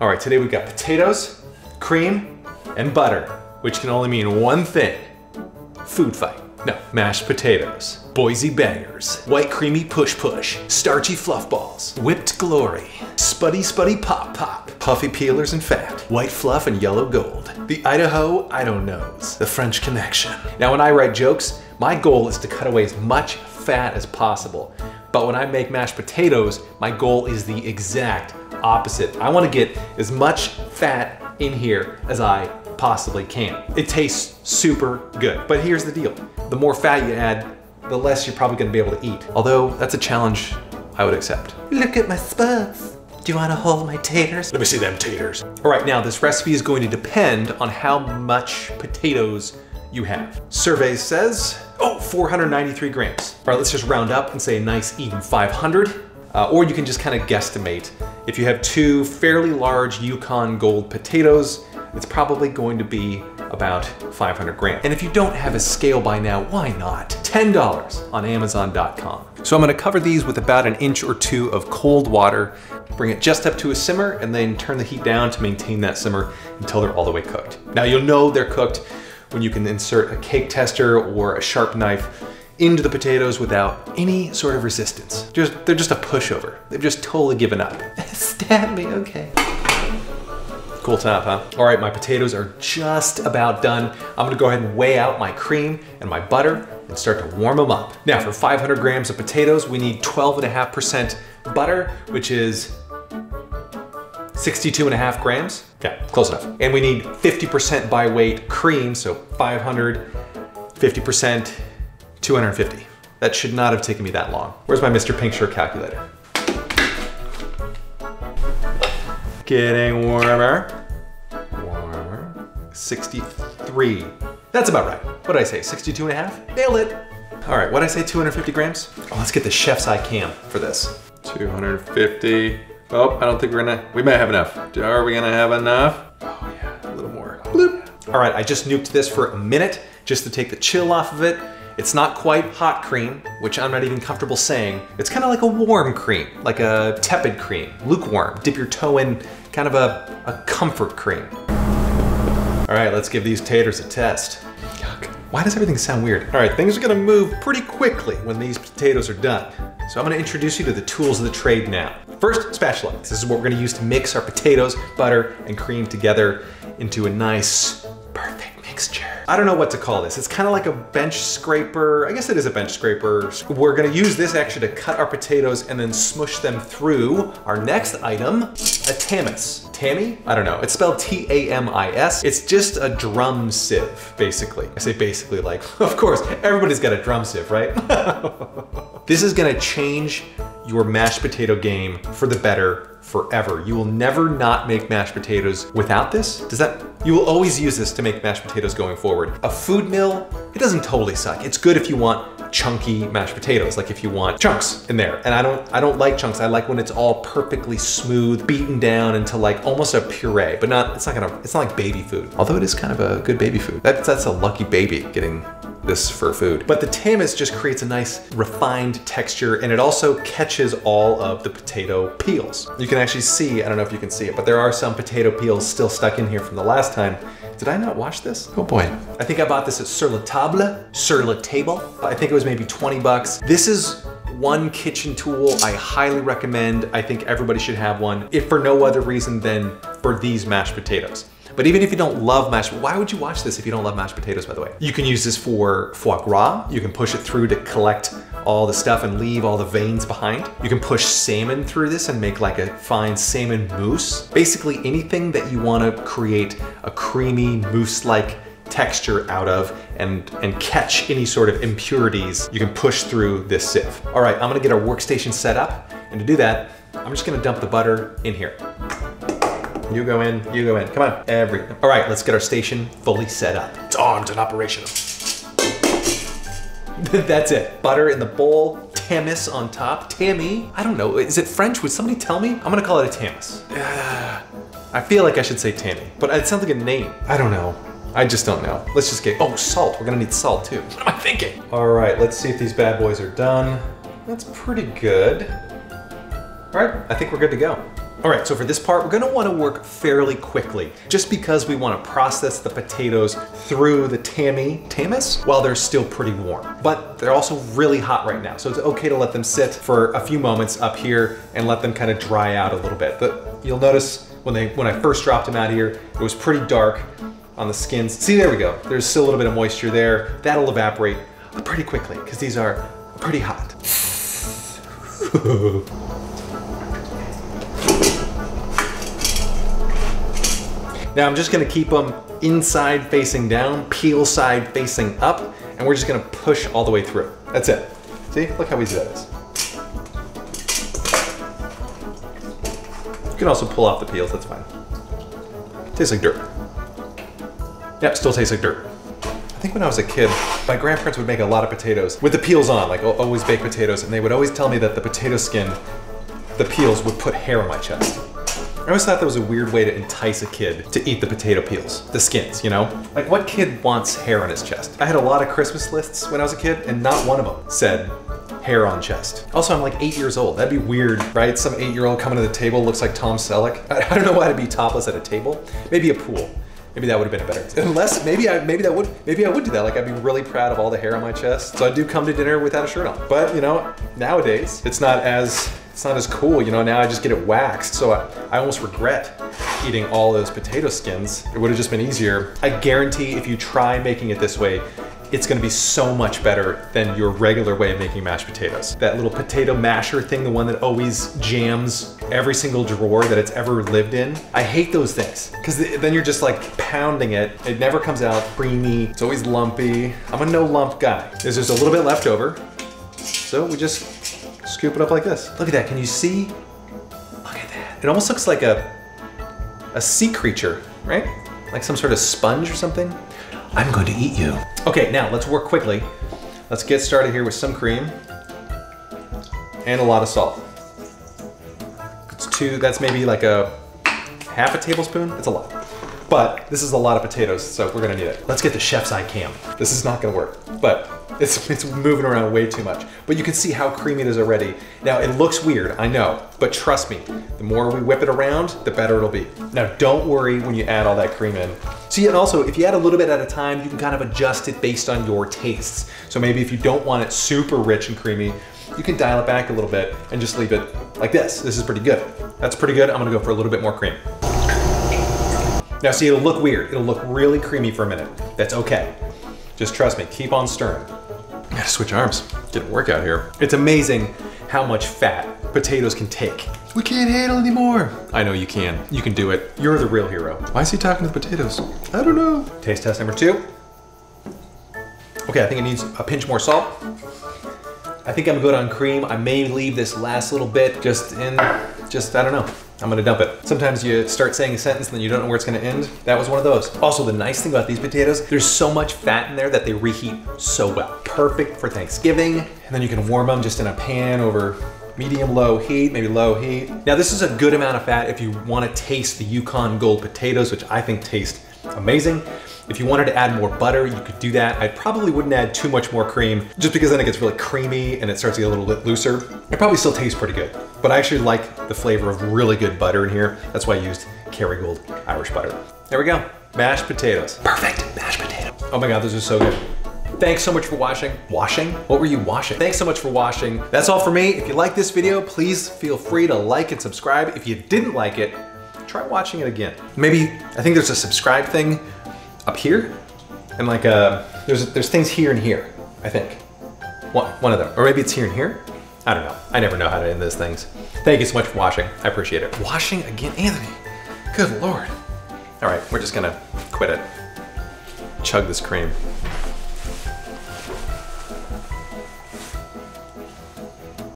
All right, today we've got potatoes, cream, and butter, which can only mean one thing, food fight. No, mashed potatoes, Boise bangers, white creamy push push, starchy fluff balls, whipped glory, spuddy spuddy pop pop, puffy peelers and fat, white fluff and yellow gold, the Idaho I don't knows, the French connection. Now when I write jokes, my goal is to cut away as much fat as possible. But when I make mashed potatoes, my goal is the exact opposite. I wanna get as much fat in here as I possibly can. It tastes super good. But here's the deal. The more fat you add, the less you're probably gonna be able to eat. Although that's a challenge I would accept. Look at my spuds. Do you wanna hold my taters? Let me see them taters. All right, now this recipe is going to depend on how much potatoes you have. Survey says, oh, 493 grams. All right, let's just round up and say a nice even 500. Uh, or you can just kind of guesstimate. If you have two fairly large Yukon Gold potatoes, it's probably going to be about 500 grams. And if you don't have a scale by now, why not? $10 on Amazon.com. So I'm gonna cover these with about an inch or two of cold water, bring it just up to a simmer, and then turn the heat down to maintain that simmer until they're all the way cooked. Now you'll know they're cooked when you can insert a cake tester or a sharp knife into the potatoes without any sort of resistance. Just, they're just a pushover. They've just totally given up. Stab me, okay. Cool top, huh? All right, my potatoes are just about done. I'm gonna go ahead and weigh out my cream and my butter and start to warm them up. Now for 500 grams of potatoes, we need 12.5% butter, which is 62 and a half grams. Yeah, close enough. And we need 50% by weight cream, so 500, 50%, 250. That should not have taken me that long. Where's my Mr. Pink Shirt calculator? Getting warmer. Warmer. 63. That's about right. What did I say, 62 and a half? Nailed it. All right, what did I say, 250 grams? Oh, let's get the chef's eye cam for this. 250. Oh, I don't think we're gonna, we might have enough. Are we gonna have enough? Oh yeah, a little more. Bloop. All right, I just nuked this for a minute just to take the chill off of it. It's not quite hot cream, which I'm not even comfortable saying. It's kind of like a warm cream, like a tepid cream, lukewarm. Dip your toe in, kind of a, a comfort cream. All right, let's give these taters a test. Why does everything sound weird? All right, things are gonna move pretty quickly when these potatoes are done. So I'm gonna introduce you to the tools of the trade now. First, spatula. This is what we're gonna use to mix our potatoes, butter, and cream together into a nice, perfect mixture. I don't know what to call this. It's kind of like a bench scraper. I guess it is a bench scraper. We're gonna use this actually to cut our potatoes and then smush them through our next item, a tamis. Tammy? I don't know. It's spelled T-A-M-I-S. It's just a drum sieve, basically. I say basically like, of course, everybody's got a drum sieve, right? this is gonna change your mashed potato game for the better forever. You will never not make mashed potatoes without this. Does that, you will always use this to make mashed potatoes going forward. A food mill, it doesn't totally suck. It's good if you want chunky mashed potatoes, like if you want chunks in there. And I don't, I don't like chunks. I like when it's all perfectly smooth, beaten down into like almost a puree, but not, it's not gonna, it's not like baby food. Although it is kind of a good baby food. That's, that's a lucky baby getting this for food. But the tamis just creates a nice refined texture and it also catches all of the potato peels. You can actually see, I don't know if you can see it, but there are some potato peels still stuck in here from the last time. Did I not watch this? Oh boy. I think I bought this at Sur La Table, Sur La Table. I think it was maybe 20 bucks. This is one kitchen tool I highly recommend. I think everybody should have one, if for no other reason than for these mashed potatoes. But even if you don't love mashed, why would you watch this if you don't love mashed potatoes, by the way? You can use this for foie gras. You can push it through to collect all the stuff and leave all the veins behind. You can push salmon through this and make like a fine salmon mousse. Basically anything that you wanna create a creamy mousse-like texture out of and, and catch any sort of impurities, you can push through this sieve. All right, I'm gonna get our workstation set up. And to do that, I'm just gonna dump the butter in here. You go in, you go in. Come on, every. All right, let's get our station fully set up. It's armed and operational. That's it. Butter in the bowl, tamis on top. Tammy, I don't know, is it French? Would somebody tell me? I'm gonna call it a tamis. Uh. I feel like I should say Tammy, but it sounds like a name. I don't know. I just don't know. Let's just get, oh, salt. We're gonna need salt too. What am I thinking? All right, let's see if these bad boys are done. That's pretty good. All right, I think we're good to go. All right, so for this part, we're gonna wanna work fairly quickly, just because we wanna process the potatoes through the tammy, tamis, while they're still pretty warm. But they're also really hot right now, so it's okay to let them sit for a few moments up here and let them kind of dry out a little bit. But you'll notice when, they, when I first dropped them out here, it was pretty dark on the skins. See, there we go. There's still a little bit of moisture there. That'll evaporate pretty quickly, because these are pretty hot. Now I'm just gonna keep them inside facing down, peel side facing up, and we're just gonna push all the way through. That's it. See, look how easy that is. You can also pull off the peels, that's fine. Tastes like dirt. Yep, still tastes like dirt. I think when I was a kid, my grandparents would make a lot of potatoes with the peels on, like always baked potatoes, and they would always tell me that the potato skin, the peels would put hair on my chest. I always thought that was a weird way to entice a kid to eat the potato peels, the skins, you know? Like what kid wants hair on his chest? I had a lot of Christmas lists when I was a kid and not one of them said hair on chest. Also, I'm like eight years old. That'd be weird, right? Some eight year old coming to the table looks like Tom Selleck. I, don't know why to be topless at a table. Maybe a pool. Maybe that would have been a better. Unless maybe I maybe that would maybe I would do that. Like I'd be really proud of all the hair on my chest. So I do come to dinner without a shirt on. But you know, nowadays it's not as it's not as cool, you know, now I just get it waxed. So I, I almost regret eating all those potato skins. It would have just been easier. I guarantee if you try making it this way, it's gonna be so much better than your regular way of making mashed potatoes. That little potato masher thing, the one that always jams every single drawer that it's ever lived in. I hate those things because then you're just like pounding it. It never comes out creamy. It's always lumpy. I'm a no lump guy. There's just a little bit left over. So we just scoop it up like this. Look at that, can you see? Look at that. It almost looks like a, a sea creature, right? Like some sort of sponge or something. I'm going to eat you. Okay, now let's work quickly. Let's get started here with some cream and a lot of salt. It's two, that's maybe like a half a tablespoon. It's a lot. But this is a lot of potatoes, so we're gonna need it. Let's get the chef's eye cam. This is not gonna work, but it's, it's moving around way too much. But you can see how creamy it is already. Now it looks weird, I know, but trust me, the more we whip it around, the better it'll be. Now don't worry when you add all that cream in. See, and also if you add a little bit at a time, you can kind of adjust it based on your tastes. So maybe if you don't want it super rich and creamy, you can dial it back a little bit and just leave it like this. This is pretty good. That's pretty good. I'm gonna go for a little bit more cream. Now see, it'll look weird. It'll look really creamy for a minute. That's okay. Just trust me, keep on stirring. I gotta switch arms, get a workout here. It's amazing how much fat potatoes can take. We can't handle anymore. I know you can. You can do it. You're the real hero. Why is he talking to the potatoes? I don't know. Taste test number two. Okay, I think it needs a pinch more salt. I think I'm good on cream. I may leave this last little bit just in, just, I don't know. I'm gonna dump it. Sometimes you start saying a sentence and then you don't know where it's gonna end. That was one of those. Also, the nice thing about these potatoes, there's so much fat in there that they reheat so well. Perfect for Thanksgiving. And then you can warm them just in a pan over medium low heat, maybe low heat. Now this is a good amount of fat if you wanna taste the Yukon Gold potatoes, which I think taste amazing. If you wanted to add more butter, you could do that. I probably wouldn't add too much more cream, just because then it gets really creamy and it starts to get a little bit looser. It probably still tastes pretty good, but I actually like the flavor of really good butter in here. That's why I used Kerrygold Irish butter. There we go, mashed potatoes. Perfect, mashed potato. Oh my God, those are so good. Thanks so much for watching. Washing? What were you washing? Thanks so much for watching. That's all for me. If you like this video, please feel free to like and subscribe. If you didn't like it, try watching it again. Maybe, I think there's a subscribe thing up here, and like uh, there's there's things here and here. I think one one of them, or maybe it's here and here. I don't know. I never know how to end those things. Thank you so much for watching. I appreciate it. Washing again, Anthony. Good lord. All right, we're just gonna quit it. Chug this cream.